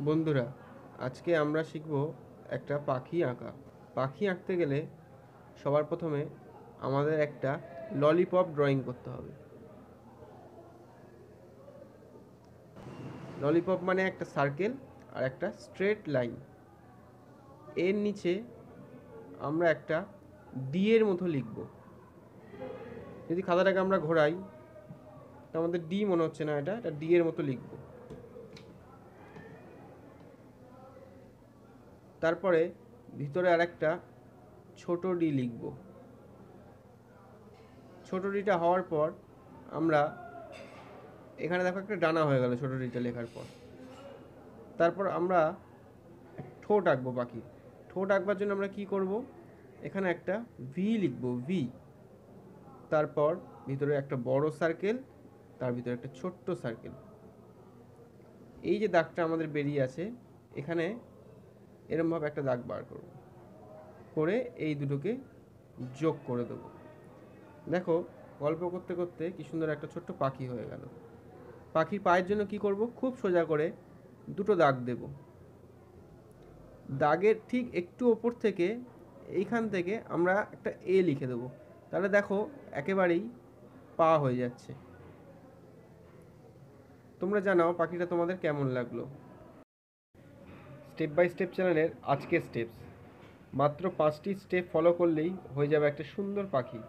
বন্ধুরা, আজকে আমরা শিখব একটা পাখি আঁকা। পাখি আঁকতে গেলে সবার প্রথমে আমাদের একটা ললিপপ ড্রয়িং করতে হবে। ললিপপ মানে একটা সার্কেল আর একটা স্ট্রেট লাইন। এর নিচে আমরা একটা ডি এর মতো লিখব। যদি খাতাটাকে আমরা ঘোরাই, তো আমাদের ডি মনে হচ্ছে না এটা এটা ডি এর মতো লিখব। তারপরে ভিতরে আরেকটা ছোট ডি লিখব। ছোট ডিটা হওয়ার পর আমরা এখানে দেখো একটা ডানা হয়ে গেল ছোট ডিটা লেখার পর। তারপর আমরা ঠোঁট আঁকবো বাকি। ঠোঁট আঁকবার জন্য আমরা কি করব? এখানে একটা ভি লিখব ভি তারপর ভিতরে একটা বড় সার্কেল তার ভিতরে একটা ছোট্ট সার্কেল এই যে দাগটা আমাদের বেরিয়ে আছে, এখানে এরমভাবে একটা দাগ বার করব। করে এই দুটোকে যোগ করে দেব। দেখো, গল্প করতে করতে কি সুন্দর একটা ছোট্ট পাখি হয়ে গেল। পাখির পায়ের জন্য কি করব? খুব সোজা করে দুটো দাগ দেব। দাগের ঠিক একটু ওপর থেকে এইখান থেকে আমরা একটা এ লিখে দেবো। তাহলে দেখো, একেবারেই পা হয়ে যাচ্ছে। তোমরা জানাও পাখিটা তোমাদের কেমন লাগল। স্টেপ বাই স্টেপ চ্যানেলের আজকের স্টেপস মাত্র পাঁচটি স্টেপ ফলো করলেই হয়ে যাবে একটা সুন্দর পাখি।